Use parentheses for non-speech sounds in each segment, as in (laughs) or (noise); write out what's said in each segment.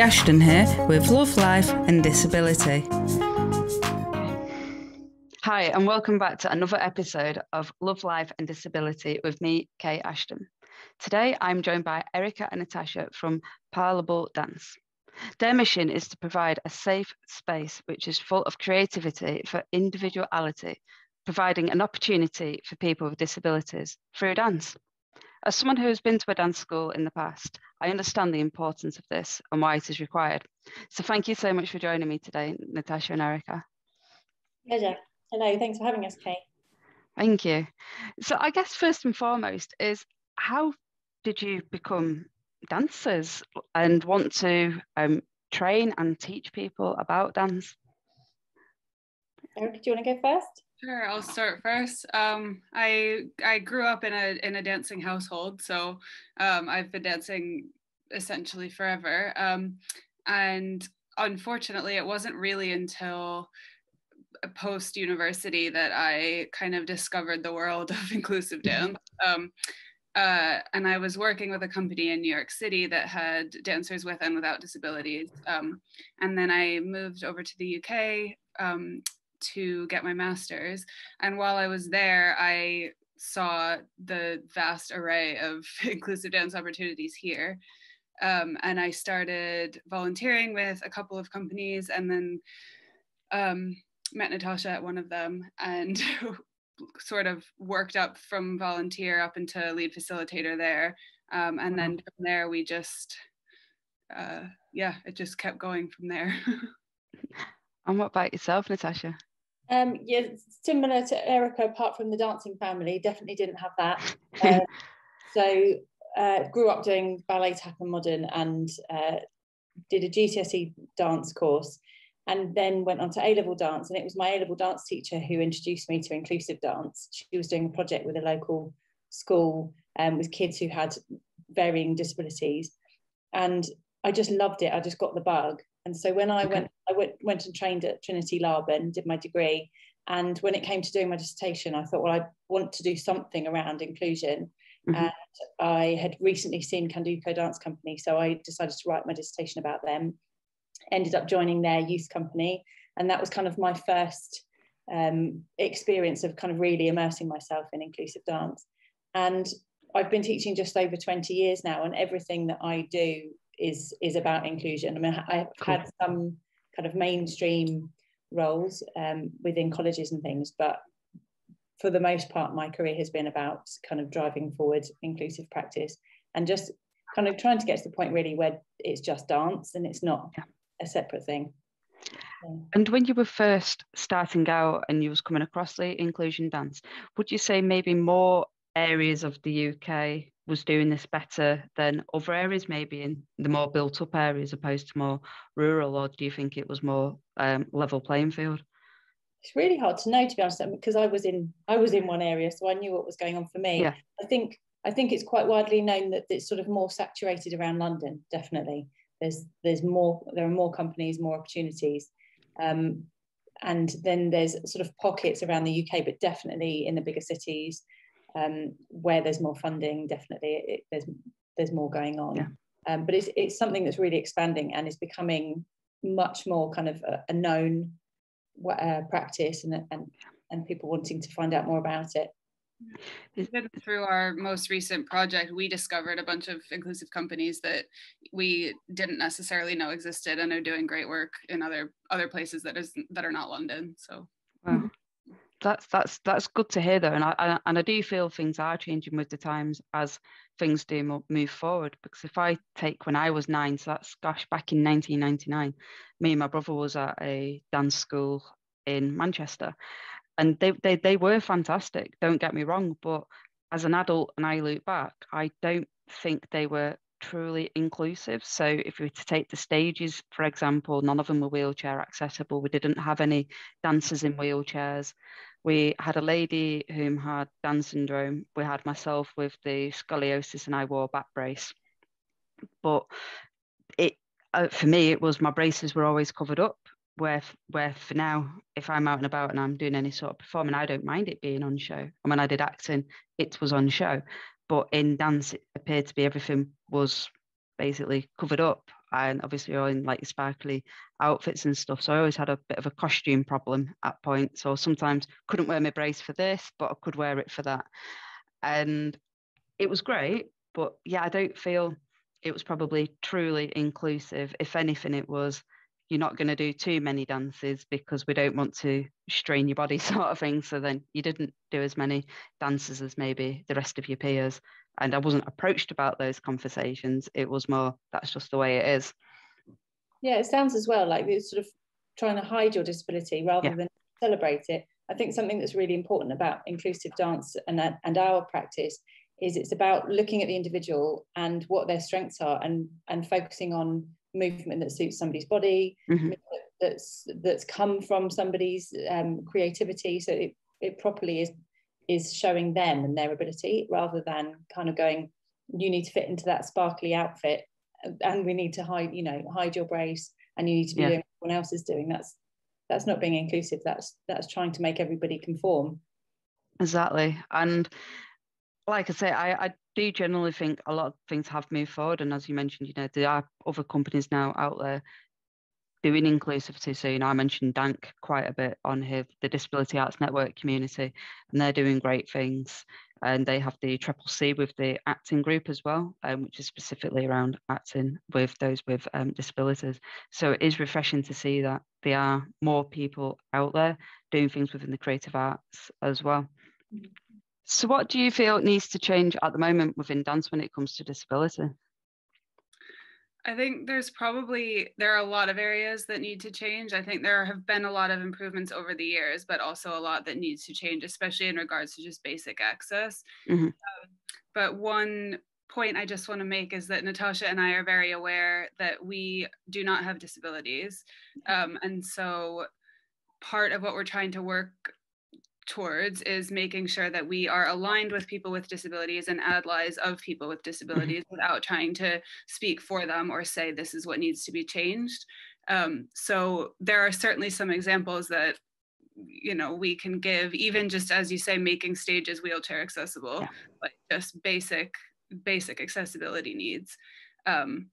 Ashton here with Love, Life and Disability. Hi, and welcome back to another episode of Love, Life and Disability with me, Kay Ashton. Today, I'm joined by Erica and Natasha from Parable Dance. Their mission is to provide a safe space which is full of creativity for individuality, providing an opportunity for people with disabilities through dance. As someone who has been to a dance school in the past, I understand the importance of this and why it is required. So thank you so much for joining me today, Natasha and Erica. Pleasure. Hello, thanks for having us, Kay. Thank you. So I guess first and foremost is how did you become dancers and want to um, train and teach people about dance? Erica, do you want to go first? Sure, I'll start first. Um, I I grew up in a in a dancing household, so um, I've been dancing essentially forever. Um, and unfortunately, it wasn't really until post university that I kind of discovered the world of (laughs) inclusive dance. Um, uh, and I was working with a company in New York City that had dancers with and without disabilities. Um, and then I moved over to the UK um, to get my master's. And while I was there, I saw the vast array of (laughs) inclusive dance opportunities here. Um, and I started volunteering with a couple of companies and then um, met Natasha at one of them and (laughs) sort of worked up from volunteer up into lead facilitator there. Um, and then from there, we just, uh, yeah, it just kept going from there. (laughs) and what about yourself, Natasha? Um, yeah, similar to Erica, apart from the dancing family, definitely didn't have that. Uh, (laughs) so uh, grew up doing ballet, tap, and modern, and uh, did a GCSE dance course, and then went on to A level dance. And it was my A level dance teacher who introduced me to inclusive dance. She was doing a project with a local school um, with kids who had varying disabilities, and I just loved it. I just got the bug. And so when I okay. went, went, went and trained at Trinity Laban, did my degree. And when it came to doing my dissertation, I thought, well, I want to do something around inclusion. Mm-hmm. And I had recently seen Candoco Dance Company, so I decided to write my dissertation about them. Ended up joining their youth company, and that was kind of my first um, experience of kind of really immersing myself in inclusive dance. And I've been teaching just over 20 years now, and everything that I do is is about inclusion. I mean, I've had some kind of mainstream roles um, within colleges and things, but for the most part, my career has been about kind of driving forward inclusive practice and just kind of trying to get to the point really where it's just dance and it's not a separate thing. And when you were first starting out and you was coming across the inclusion dance, would you say maybe more areas of the UK was doing this better than other areas, maybe in the more built up areas opposed to more rural, or do you think it was more um, level playing field? It's really hard to know, to be honest, because I was in I was in one area, so I knew what was going on for me. Yeah. I think I think it's quite widely known that it's sort of more saturated around London. Definitely, there's there's more there are more companies, more opportunities. Um, and then there's sort of pockets around the UK, but definitely in the bigger cities, um, where there's more funding, definitely it, there's there's more going on. Yeah. Um, but it's it's something that's really expanding and is becoming much more kind of a, a known uh, practice and, and and people wanting to find out more about it. Even through our most recent project, we discovered a bunch of inclusive companies that we didn't necessarily know existed and are doing great work in other other places that is that are not London. So wow that's that's that's good to hear though and I, and I do feel things are changing with the times as things do move forward because if I take when I was nine so that's gosh back in 1999 me and my brother was at a dance school in Manchester and they, they they were fantastic don't get me wrong but as an adult and I look back I don't think they were truly inclusive. So if we were to take the stages, for example, none of them were wheelchair accessible. We didn't have any dancers in wheelchairs we had a lady whom had Down syndrome. We had myself with the scoliosis, and I wore a back brace. But it uh, for me, it was my braces were always covered up. Where where for now, if I'm out and about and I'm doing any sort of performing, I don't mind it being on show. And when I did acting, it was on show. But in dance, it appeared to be everything was basically covered up. and obviously all in like sparkly outfits and stuff. So I always had a bit of a costume problem at points. So sometimes couldn't wear my brace for this, but I could wear it for that. And it was great, but yeah, I don't feel it was probably truly inclusive. If anything, it was you're not going to do too many dances because we don't want to strain your body (laughs) sort of thing so then you didn't do as many dances as maybe the rest of your peers and i wasn't approached about those conversations it was more that's just the way it is yeah it sounds as well like you're sort of trying to hide your disability rather yeah. than celebrate it i think something that's really important about inclusive dance and, and our practice is it's about looking at the individual and what their strengths are and and focusing on movement that suits somebody's body mm-hmm. that's that's come from somebody's um, creativity so it, it properly is is showing them and their ability rather than kind of going you need to fit into that sparkly outfit and we need to hide you know hide your brace and you need to be yeah. doing what everyone else is doing that's that's not being inclusive that's that's trying to make everybody conform exactly and like i say i i do generally think a lot of things have moved forward. And as you mentioned, you know, there are other companies now out there doing inclusivity. Know, I mentioned Dank quite a bit on here, the Disability Arts Network community, and they're doing great things. And they have the Triple C with the acting group as well, um, which is specifically around acting with those with um, disabilities. So it is refreshing to see that there are more people out there doing things within the creative arts as well. So, what do you feel needs to change at the moment within dance when it comes to disability? I think there's probably there are a lot of areas that need to change. I think there have been a lot of improvements over the years, but also a lot that needs to change, especially in regards to just basic access. Mm-hmm. Um, but one point I just want to make is that Natasha and I are very aware that we do not have disabilities, um, and so part of what we're trying to work towards is making sure that we are aligned with people with disabilities and allies of people with mm-hmm. disabilities without trying to speak for them or say this is what needs to be changed. Um, so there are certainly some examples that you know we can give even just as you say making stages wheelchair accessible yeah. like just basic basic accessibility needs um,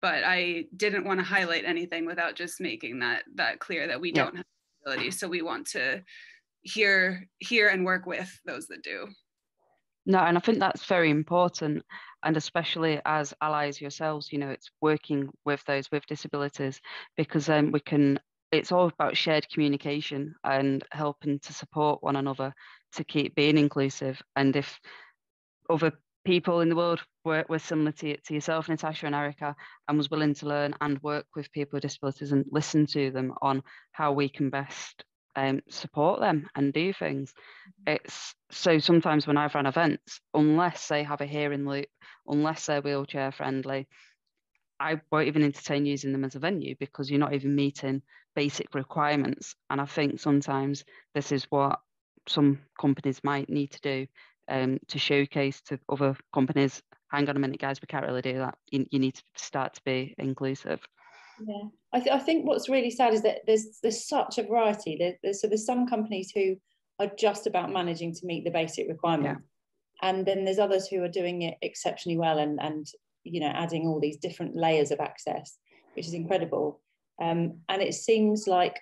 but i didn't want to highlight anything without just making that that clear that we yeah. don't have disabilities so we want to hear hear and work with those that do. No and i think that's very important and especially as allies yourselves you know it's working with those with disabilities because then um, we can it's all about shared communication and helping to support one another to keep being inclusive. And if other people in the world were, were similar to, to yourself natasha and erica and was willing to learn and work with people with disabilities and listen to them on how we can best um, support them and do things. Mm-hmm. It's so sometimes when I've run events, unless they have a hearing loop, unless they're wheelchair friendly, I won't even entertain using them as a venue because you're not even meeting basic requirements. And I think sometimes this is what some companies might need to do um, to showcase to other companies. Hang on a minute, guys, we can't really do that. You, you need to start to be inclusive. Yeah, I, th- I think what's really sad is that there's there's such a variety. There, there's, so there's some companies who are just about managing to meet the basic requirement, yeah. and then there's others who are doing it exceptionally well and and you know adding all these different layers of access, which is incredible. Um, and it seems like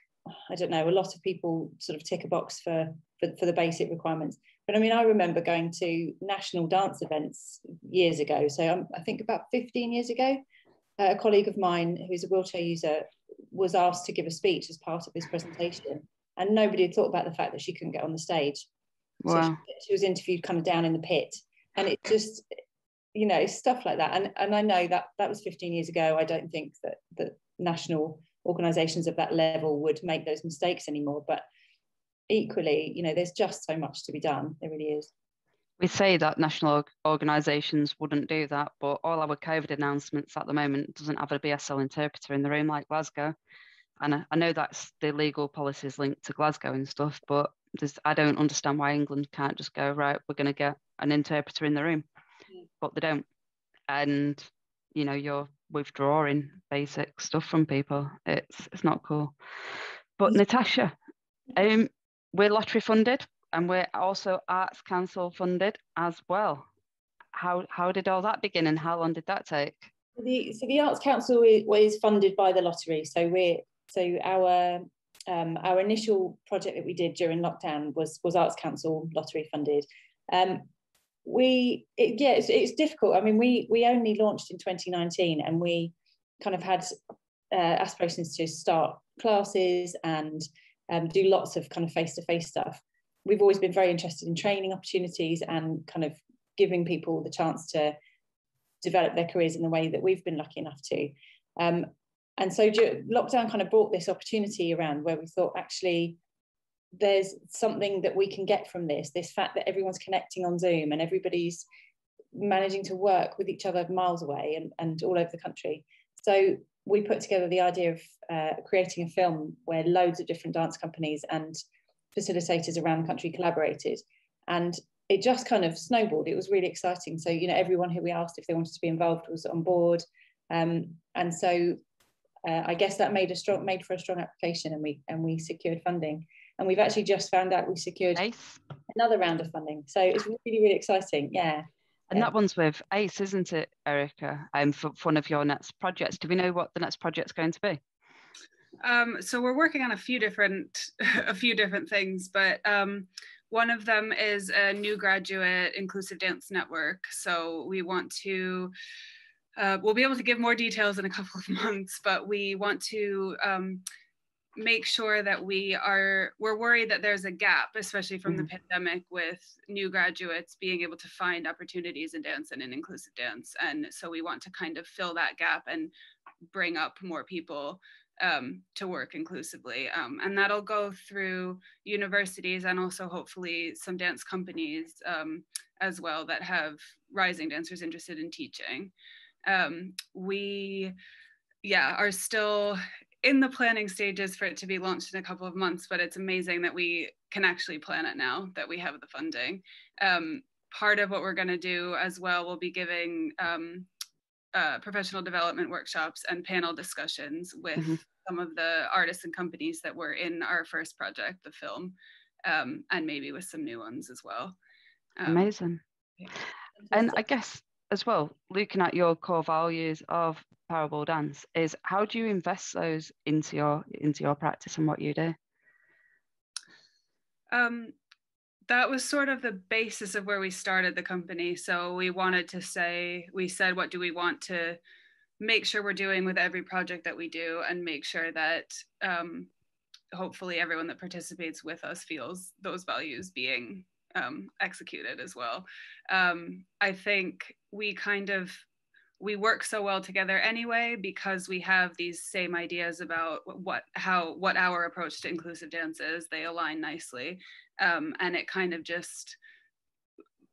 I don't know a lot of people sort of tick a box for for, for the basic requirements. But I mean, I remember going to national dance events years ago. So um, I think about 15 years ago, a colleague of mine who's a wheelchair user was asked to give a speech as part of this presentation, and nobody had thought about the fact that she couldn't get on the stage. Wow. So she, she was interviewed kind of down in the pit, and it just, you know, stuff like that. And and I know that that was 15 years ago. I don't think that that national organisations of that level would make those mistakes anymore. But equally, you know, there's just so much to be done. There really is we say that national organisations wouldn't do that, but all our COVID announcements at the moment doesn't have a BSL interpreter in the room like Glasgow. And I, know that's the legal policies linked to Glasgow and stuff, but I don't understand why England can't just go, right, we're going to get an interpreter in the room, mm. but they don't. And, you know, you're withdrawing basic stuff from people. It's, it's not cool. But Natasha, um, we're lottery funded and we're also Arts Council funded as well. How how did all that begin, and how long did that take? The, so the Arts Council is, funded by the lottery. So we're so our um, our initial project that we did during lockdown was was Arts Council lottery funded. Um, we it, yeah, it's, it's difficult. I mean, we we only launched in 2019, and we kind of had uh, aspirations to start classes and um, do lots of kind of face to face stuff. We've always been very interested in training opportunities and kind of giving people the chance to develop their careers in the way that we've been lucky enough to. Um, and so lockdown kind of brought this opportunity around where we thought actually there's something that we can get from this this fact that everyone's connecting on zoom and everybody's managing to work with each other miles away and, and all over the country so we put together the idea of uh, creating a film where loads of different dance companies and facilitators around the country collaborated and it just kind of snowballed it was really exciting so you know everyone who we asked if they wanted to be involved was on board um, and so uh, I guess that made a strong made for a strong application, and we and we secured funding. And we've actually just found out we secured nice. another round of funding. So it's really really exciting. Yeah. And yeah. that one's with ACE, isn't it, Erica? Um, for, for one of your next projects. Do we know what the next project's going to be? Um, so we're working on a few different (laughs) a few different things, but um, one of them is a new graduate inclusive dance network. So we want to uh, we'll be able to give more details in a couple of (laughs) months, but we want to um, make sure that we are we're worried that there's a gap especially from mm-hmm. the pandemic with new graduates being able to find opportunities in dance and in inclusive dance and so we want to kind of fill that gap and bring up more people um, to work inclusively. Um, and that'll go through universities and also hopefully some dance companies um, as well that have rising dancers interested in teaching. Um, we yeah are still in the planning stages for it to be launched in a couple of months but it's amazing that we can actually plan it now that we have the funding. Um, part of what we're going to do as well will be giving um, uh, professional development workshops and panel discussions with mm-hmm. some of the artists and companies that were in our first project the film um, and maybe with some new ones as well um, amazing yeah. and i guess as well, looking at your core values of parable dance, is how do you invest those into your into your practice and what you do? Um, that was sort of the basis of where we started the company. So we wanted to say, we said, what do we want to make sure we're doing with every project that we do, and make sure that um, hopefully everyone that participates with us feels those values being um, executed as well. Um, I think we kind of we work so well together anyway because we have these same ideas about what how what our approach to inclusive dance is. They align nicely, um, and it kind of just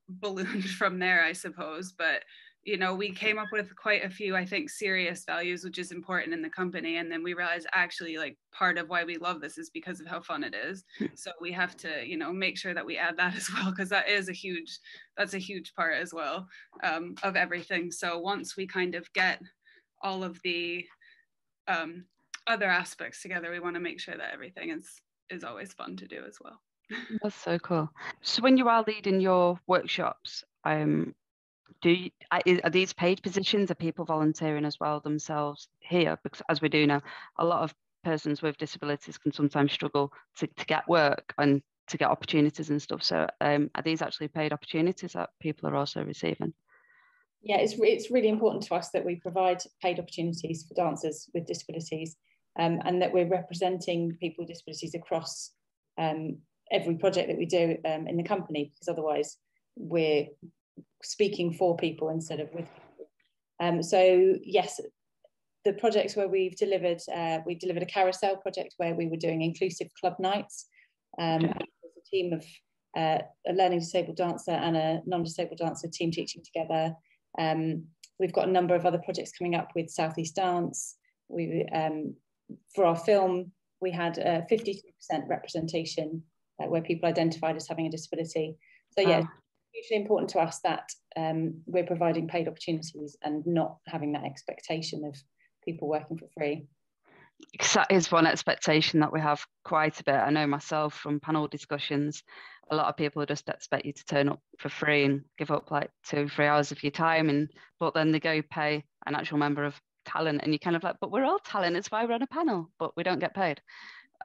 ballooned (laughs) from there, I suppose. But you know, we came up with quite a few, I think, serious values, which is important in the company. And then we realized actually, like, part of why we love this is because of how fun it is. Hmm. so we have to, you know, make sure that we add that (laughs) as well, because that is a huge, that's a huge part as well um, of everything. So once we kind of get all of the um, other aspects together, we want to make sure that everything is is always fun to do as well. (laughs) That's so cool. So when you are leading your workshops, um, do you, are these paid positions? Are people volunteering as well themselves here? Because as we do know, a lot of persons with disabilities can sometimes struggle to, to get work and to get opportunities and stuff. So um, are these actually paid opportunities that people are also receiving? Yeah, it's, it's really important to us that we provide paid opportunities for dancers with disabilities um, and that we're representing people with disabilities across um, every project that we do um, in the company because otherwise we're speaking for people instead of with people. Um, so yes, the projects where we've delivered, uh, we delivered a carousel project where we were doing inclusive club nights. Um, okay. A team of uh, a learning disabled dancer and a non-disabled dancer team teaching together. Um, we've got a number of other projects coming up with Southeast Dance. We, um, for our film, we had a 52% representation uh, where people identified as having a disability. So yeah, wow hugely important to us that um, we're providing paid opportunities and not having that expectation of people working for free. Because that is one expectation that we have quite a bit. I know myself from panel discussions, a lot of people just expect you to turn up for free and give up like two, three hours of your time, and but then they go pay an actual member of talent and you're kind of like but we're all talent it's why we're on a panel but we don't get paid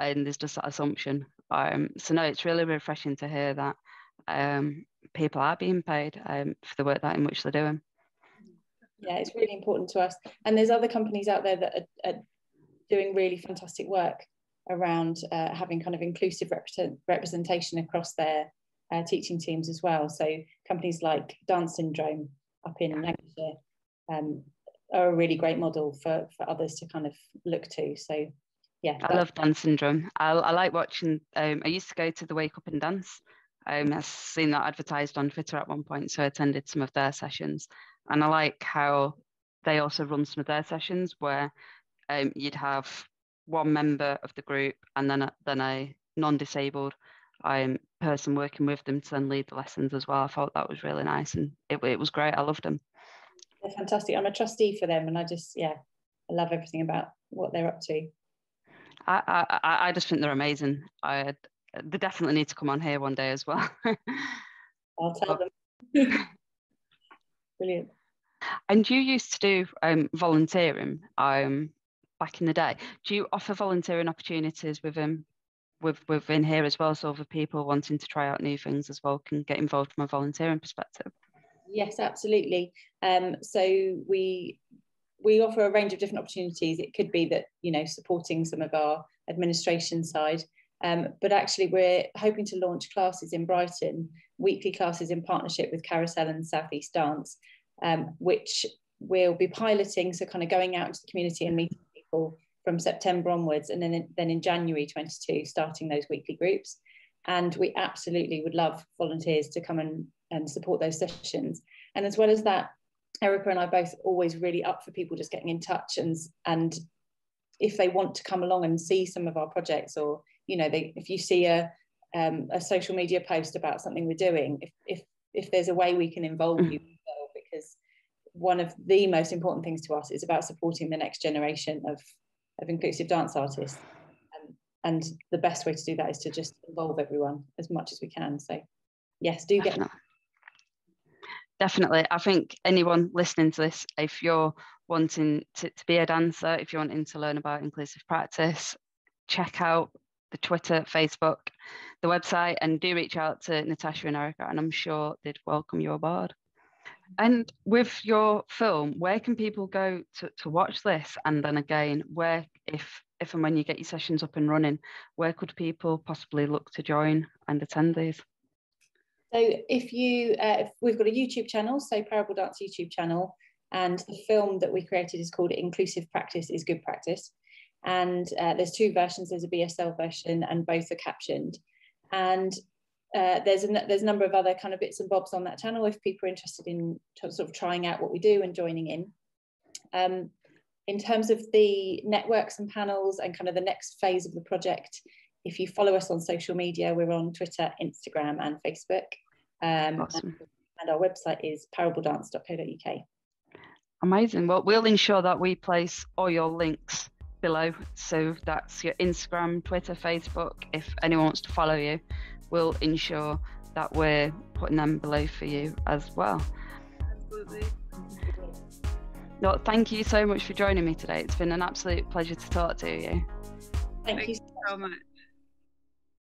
and there's just that assumption um, so no it's really refreshing to hear that um, people are being paid um, for the work that in which they're doing yeah it's really important to us and there's other companies out there that are, are doing really fantastic work around uh, having kind of inclusive represent, representation across their uh, teaching teams as well so companies like dance syndrome up in lancashire um, are a really great model for, for others to kind of look to. So yeah. I love dance syndrome. I, I like watching, um, I used to go to the Wake Up and Dance. Um, I've seen that advertised on Twitter at one point, so I attended some of their sessions. And I like how they also run some of their sessions where um, you'd have one member of the group and then a, then a non-disabled um, person working with them to then lead the lessons as well. I thought that was really nice and it, it was great. I loved them. They're fantastic. I'm a trustee for them, and I just yeah, I love everything about what they're up to. I I, I just think they're amazing. I they definitely need to come on here one day as well. (laughs) I'll tell them. (laughs) Brilliant. And you used to do um, volunteering um, back in the day. Do you offer volunteering opportunities within with within here as well, so other people wanting to try out new things as well can get involved from a volunteering perspective? Yes, absolutely. Um, so we we offer a range of different opportunities. It could be that you know supporting some of our administration side, um, but actually we're hoping to launch classes in Brighton, weekly classes in partnership with Carousel and Southeast Dance, um, which we'll be piloting. So kind of going out to the community and meeting people from September onwards, and then then in January 22 starting those weekly groups. And we absolutely would love volunteers to come and and support those sessions. And as well as that, Erica and I both always really up for people just getting in touch and and if they want to come along and see some of our projects or you know they if you see a um, a social media post about something we're doing if if if there's a way we can involve mm. you because one of the most important things to us is about supporting the next generation of of inclusive dance artists and, and the best way to do that is to just involve everyone as much as we can so yes do get definitely. I think anyone listening to this, if you're wanting to, to be a dancer, if you're wanting to learn about inclusive practice, check out the Twitter, Facebook, the website, and do reach out to Natasha and Erica, and I'm sure they'd welcome you aboard. And with your film, where can people go to, to watch this? And then again, where, if if and when you get your sessions up and running, where could people possibly look to join and attend these? So if you, uh, if we've got a YouTube channel, so Parable Dance YouTube channel, and the film that we created is called Inclusive Practice is Good Practice. And uh, there's two versions, there's a BSL version and both are captioned. And uh, there's, a, there's a number of other kind of bits and bobs on that channel if people are interested in sort of trying out what we do and joining in. Um, in terms of the networks and panels and kind of the next phase of the project, if you follow us on social media, we're on Twitter, Instagram, and Facebook. Um, awesome. and, and our website is parabledance.co.uk. Amazing. Well, we'll ensure that we place all your links below. So that's your Instagram, Twitter, Facebook. If anyone wants to follow you, we'll ensure that we're putting them below for you as well. Absolutely. No, thank you so much for joining me today. It's been an absolute pleasure to talk to you. Thank, thank you so much.